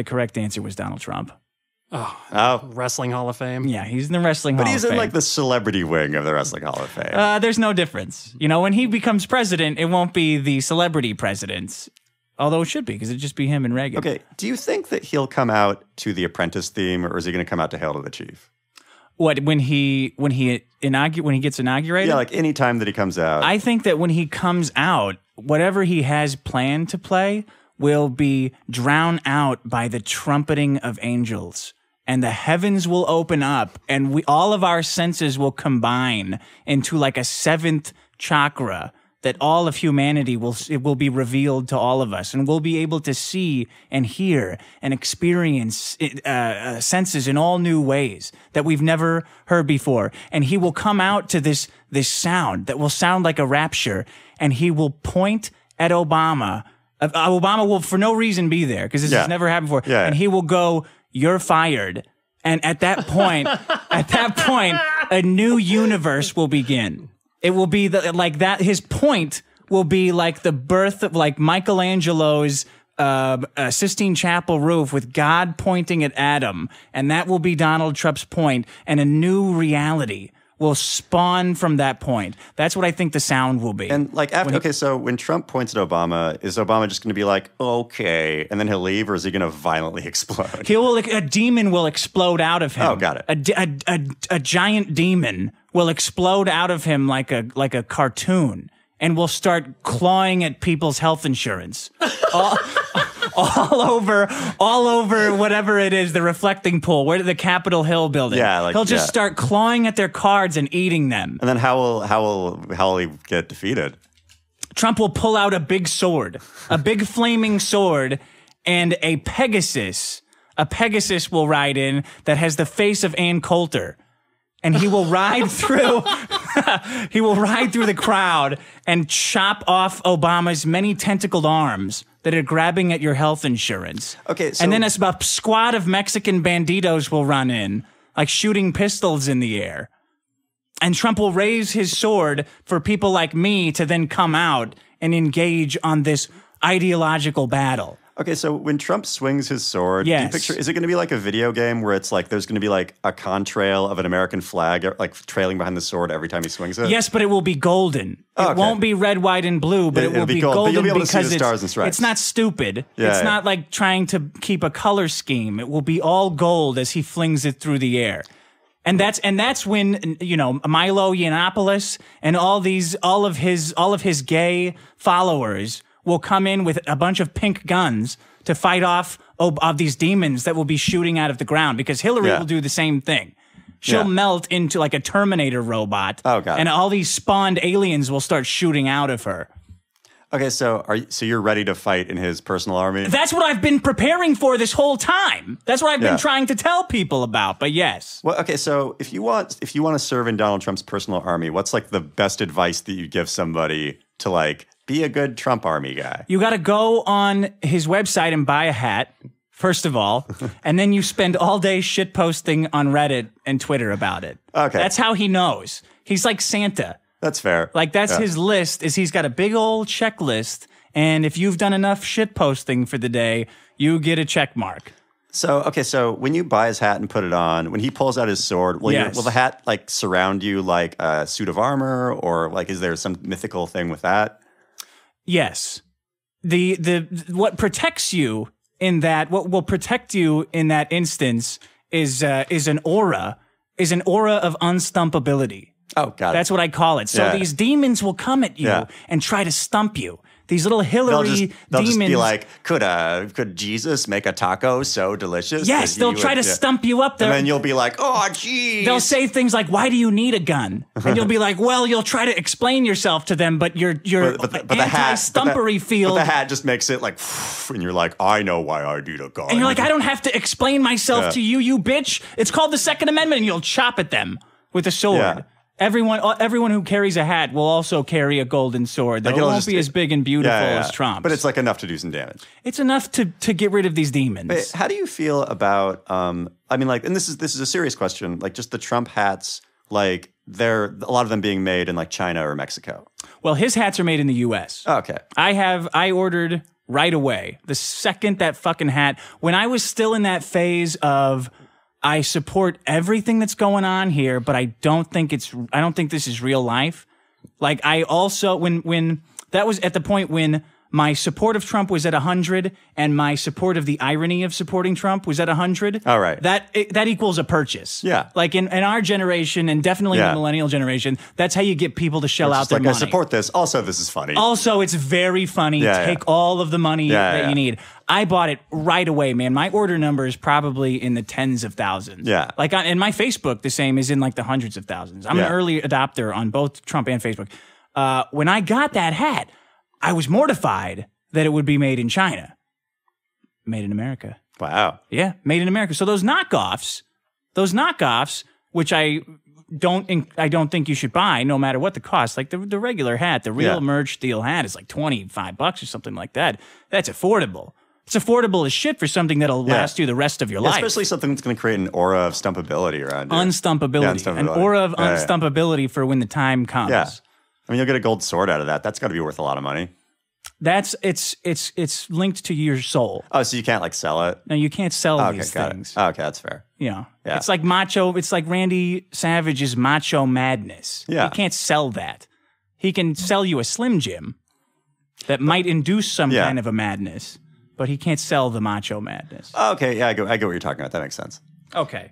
The correct answer was Donald Trump. Oh, Wrestling Hall of Fame. Yeah, he's in the wrestling but Hall he's in like the celebrity wing of the Wrestling Hall of Fame. Uh, there's no difference. You know, when he becomes president, it won't be the celebrity presidents, although it should be because it'd just be him and Reagan. okay, do you think that he'll come out to the Apprentice theme, or is he going to come out to Hail to the Chief? What when he when he inaugur- when he gets inaugurated? Yeah, like any time that he comes out. I think that when he comes out, whatever he has planned to play will be drowned out by the trumpeting of angels. And the heavens will open up, and we all of our senses will combine into like a seventh chakra that all of humanity will it will be revealed to all of us, and we'll be able to see and hear and experience uh, uh, senses in all new ways that we've never heard before. And he will come out to this this sound that will sound like a rapture, and he will point at Obama. Uh, Obama will, for no reason, be there because this Yeah. has never happened before, Yeah. and he will go, "You're fired." And at that point, at that point, a new universe will begin. It will be the, like that. His point will be like the birth of like Michelangelo's uh, uh, Sistine Chapel roof with God pointing at Adam, and that will be Donald Trump's point, and a new reality will spawn from that point. That's what I think the sound will be. and like after, okay, so when Trump points at Obama, is Obama just going to be like, okay, and then he'll leave, or is he going to violently explode? He will, a demon will explode out of him. Oh, got it. A, d- a- a- a giant demon will explode out of him like a like a cartoon, and will start clawing at people's health insurance. all, all over, all over whatever it is, the reflecting pool, where the Capitol Hill building. Yeah, like- he'll just yeah. start clawing at their cards and eating them. and then how will how will how will he get defeated? Trump will pull out a big sword, a big flaming sword, and a Pegasus. A Pegasus will ride in that has the face of Ann Coulter. And he will ride through he will ride through the crowd and chop off Obama's many tentacled arms that are grabbing at your health insurance. Okay, so- and then a, squad of Mexican banditos will run in, like shooting pistols in the air. And Trump will raise his sword for people like me to then come out and engage on this ideological battle. Okay, so when Trump swings his sword, do you Yes. picture is it going to be like a video game where it's like there's going to be like a contrail of an American flag uh, like trailing behind the sword every time he swings it? Yes, but it will be golden. Oh, It won't be red, white, and blue, but It- it, will be be, gold, golden be able to see because it's, it's not stupid. Yeah, it's yeah. not like trying to keep a color scheme. It will be all gold as he flings it through the air. And that's and that's when you know Milo Yiannopoulos and all these all of his all of his gay followers will come in with a bunch of pink guns to fight off of, of these demons that will be shooting out of the ground because Hillary Yeah. will do the same thing. She'll Yeah. melt into like a Terminator robot. Oh, God. And all these spawned aliens will start shooting out of her. Okay, so are you, so you're ready to fight in his personal army? That's what I've been preparing for this whole time. That's what I've Yeah. been trying to tell people about. But yes. well, okay, so if you want if you want to serve in Donald Trump's personal army, what's like the best advice that you give somebody to like be a good Trump army guy? You got to go on his website and buy a hat, first of all, and then you spend all day shit posting on Reddit and Twitter about it. Okay. That's how he knows. He's like Santa. That's fair. Like that's Yeah. his list is he's got a big old checklist and if you've done enough shit posting for the day, you get a check mark. So okay, so when you buy his hat and put it on, when he pulls out his sword, will, Yes. will the hat like surround you like a suit of armor, or like is there some mythical thing with that? Yes. The the what protects you in that what will protect you in that instance is uh, is an aura is an aura of unstumpability. Oh God, That's what I call it. So Yeah. these demons will come at you Yeah. and try to stump you. These little Hillary they'll just they'll demons. just be like, could uh could Jesus make a taco so delicious? yes, they'll try to stump you up. There, and then you'll be like, oh geez. they'll say things like, "Why do you need a gun?" And you'll be like, "Well, you'll try to explain yourself to them, but your your but, but, but anti-stumpery but the, field." But the hat just makes it like, and you're like, I know why I need a gun. And you're like, I don't have to explain myself Yeah. to you, you bitch. It's called the Second Amendment, and you'll chop at them with a sword. Yeah. Everyone, uh, everyone who carries a hat will also carry a golden sword. Though Like, it won't just- be as big and beautiful Yeah, yeah, as yeah. Trump's. but it's like enough to do some damage. it's enough to to get rid of these demons. How do you feel about? Um, I mean, like, and this is this is a serious question. Like, just the Trump hats, like they're a lot of them being made in like China or Mexico. well, his hats are made in the U.S. Okay, I have I ordered right away. The second that fucking hat, when I was still in that phase of, I support everything that's going on here, but I don't think it's, I don't think this is real life. Like I also, when, when that was at the point when my support of Trump was at 100 and my support of the irony of supporting Trump was at 100. All right. That it, that equals a purchase. Yeah. Like in, in our generation and definitely Yeah. the millennial generation, that's how you get people to shell out their like I support this. Also, this is funny. Also, it's very funny. Yeah, Take yeah. all of the money that you need. I bought it right away, man. My order number is probably in the tens of thousands. Yeah. Like on, in my Facebook, the same is in like the hundreds of thousands. I'm an early adopter on both Trump and Facebook. Uh, when I got that hat, I was mortified that it would be made in China. Made in America. Wow. Yeah, made in America. So those knockoffs, those knockoffs, which I don't, I don't think you should buy, no matter what the cost. Like the the regular hat, the real Yeah. merch steel hat is like twenty five bucks or something like that. That's affordable. It's affordable as shit for something that'll Yeah. last you the rest of your life. Especially something that's going to create an aura of stumpability around you. unstumpability, Yeah, an aura of Yeah, yeah. unstumpability for when the time comes. I mean, you'll get a gold sword out of that. That's got to be worth a lot of money. That's it's it's it's linked to your soul. Oh, so you can't like sell it? No, you can't sell Okay, these things. it. Okay, that's fair. You know, Yeah. it's like macho. It's like Randy Savage's macho madness. Yeah. he can't sell that. He can sell you a Slim Jim that might induce some Yeah. kind of a madness, but he can't sell the macho madness. Okay, yeah, I go. I get what you're talking about. That makes sense. Okay,